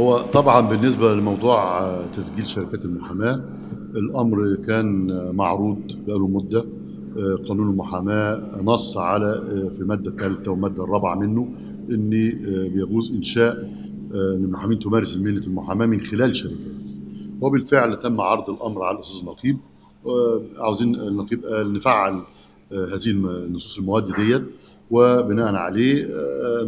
هو طبعا بالنسبة لموضوع تسجيل شركات المحاماة الأمر كان معروض بقاله مدة. آه، قانون المحاماة نص على في المادة الثالثة والمادة الرابعة منه آه، بيجوز أن المحامين تمارس مهنة المحاماة من خلال شركات. وبالفعل تم عرض الأمر على الأستاذ النقيب. آه، عاوزين النقيب قال نفعل هذه النصوص المواد ديت. وبناء عليه آه،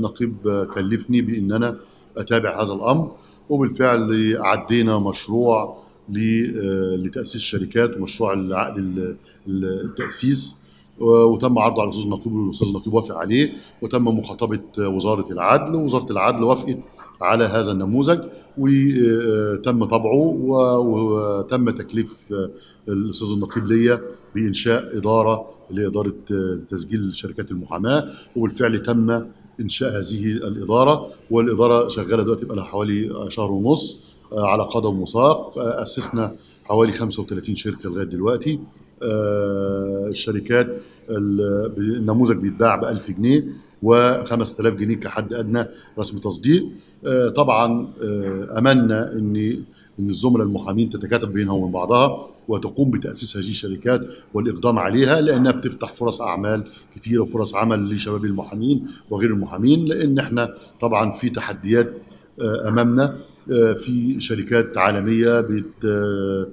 كلفني بأن أنا أتابع هذا الأمر وبالفعل عدينا مشروع آه، لتأسيس شركات ومشروع العقد ال- ال- التأسيس. و- وتم عرضه على الأستاذ النقيب والأستاذ النقيب وافق عليه وتم مخاطبة وزارة العدل ووزاره العدل وافقت على هذا النموذج وتم طبعه و- وتم تكليف آه، الأستاذ النقيب ليا بإنشاء إدارة لإدارة آه، تسجيل شركات المحاماة. وبالفعل تم إنشاء هذه الإدارة والإدارة شغالة دلوقتي بقى لها حوالي شهر ونص آه، على قدم وساق آه، أسسنا حوالي 35 شركة لغاية دلوقتي. آه، الشركات ال- النموذج بيتباع ب 1000 جنيه و5000 جنيه كحد أدنى رسم تصديق. طبعا أملنا ان إن الزملاء المحامين تتكاتف بينها وبين بعضها وتقوم بتأسيس هذه الشركات والإقدام عليها لأنها بتفتح فرص أعمال كثيره وفرص عمل لشباب المحامين وغير المحامين لأن إحنا طبعا في تحديات آه، أمامنا آه، في شركات عالمية بت آه،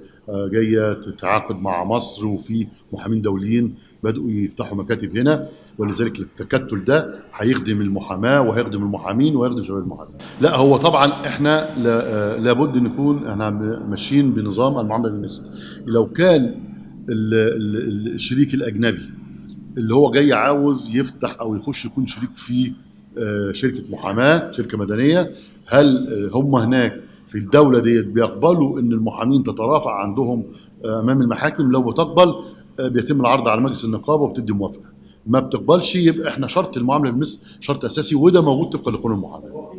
جاية تتعاقد مع مصر وفي محامين دوليين بدأوا يفتحوا مكاتب هنا ولذلك التكتل ده هيخدم المحاماة وهيخدم المحامين وهيخدم شباب المحامين. لا هو طبعا إحنا لا- لابد نكون إحنا ماشيين بنظام المعاملة بالمثل. لو كان ال- ال- الشريك الأجنبي اللي هو جاي عاوز يفتح أو يخش يكون شريك في آه، شركة محاماة شركة مدنية هل آه، هم هناك في الدولة ديت بيقبلوا إن المحامين تترافع عندهم آه، أمام المحاكم. لو بتقبل آه، بيتم العرض على مجلس النقابة وبتدي موافقة. ما بتقبلش يبقى إحنا شرط المعاملة بالمثل شرط أساسي وده موجود طبقا لقانون المحاماة.